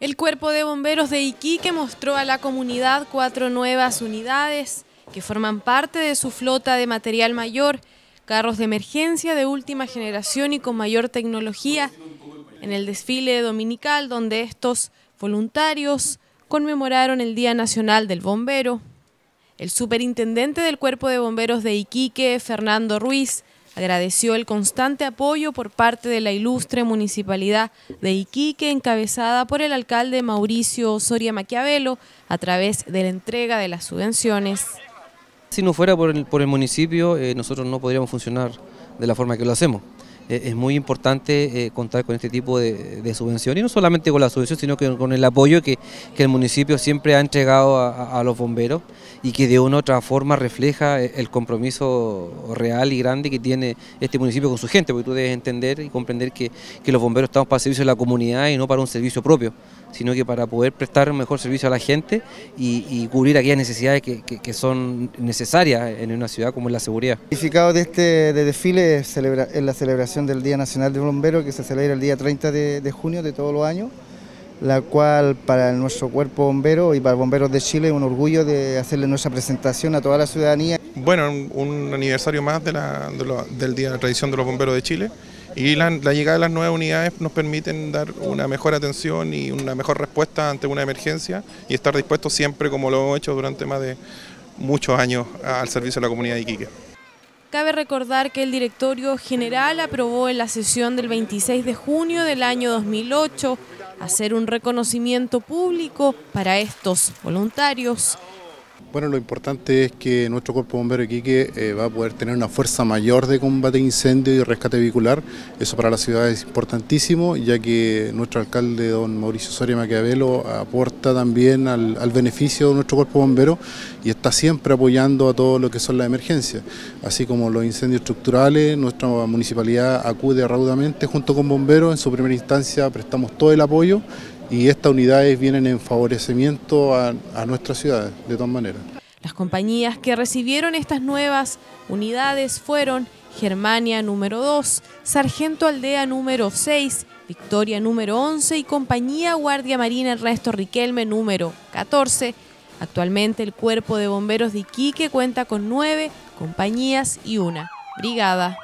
El Cuerpo de Bomberos de Iquique mostró a la comunidad cuatro nuevas unidades que forman parte de su flota de material mayor, carros de emergencia de última generación y con mayor tecnología, en el desfile dominical donde estos voluntarios conmemoraron el Día Nacional del Bombero. El superintendente del Cuerpo de Bomberos de Iquique, Fernando Ruiz, agradeció el constante apoyo por parte de la ilustre municipalidad de Iquique, encabezada por el alcalde Mauricio Soria Maquiavelo, a través de la entrega de las subvenciones. Si no fuera por el, por el municipio, eh, nosotros no podríamos funcionar de la forma que lo hacemos. Eh, es muy importante eh, contar con este tipo de, de, subvención y no solamente con la subvención, sino que con el apoyo que, que el municipio siempre ha entregado a, los bomberos y que de una u otra forma refleja eh, el compromiso real y grande que tiene este municipio con su gente, porque tú debes entender y comprender que, que los bomberos estamos para el servicio de la comunidad y no para un servicio propio sino que para poder prestar un mejor servicio a la gente y, cubrir aquellas necesidades que, que, son necesarias en una ciudad como es la seguridad. El significado de este de desfile es, es, la celebración del Día Nacional del Bombero que se celebra el día 30 de, junio de todos los años la cual para nuestro cuerpo bombero y para bomberos de Chile es un orgullo de hacerle nuestra presentación a toda la ciudadanía. Bueno, un, aniversario más del Día de la Tradición de los Bomberos de Chile y la, la, llegada de las nuevas unidades nos permiten dar una mejor atención y una mejor respuesta ante una emergencia y estar dispuestos siempre, como lo hemos hecho durante más de muchos años, al servicio de la comunidad de Iquique. Cabe recordar que el directorio general aprobó en la sesión del 26 de junio del año 2008 hacer un reconocimiento público para estos voluntarios. Bueno, lo importante es que nuestro cuerpo bombero Iquique eh, va a poder tener una fuerza mayor de combate a incendio y rescate vehicular. Eso para la ciudad es importantísimo, ya que nuestro alcalde, don Mauricio Soria Maquiavelo, aporta también al, al beneficio de nuestro cuerpo bombero y está siempre apoyando a todo lo que son las emergencias. Así como los incendios estructurales, nuestra municipalidad acude raudamente junto con bomberos. En su primera instancia prestamos todo el apoyo y estas unidades vienen en favorecimiento a, a nuestra ciudad, de todas maneras. Las compañías que recibieron estas nuevas unidades fueron Germania número 2, Sargento Aldea número 6, Victoria número 11 y Compañía Guardia Marina Ernesto Riquelme número 14. Actualmente el Cuerpo de Bomberos de Iquique cuenta con nueve compañías y una brigada.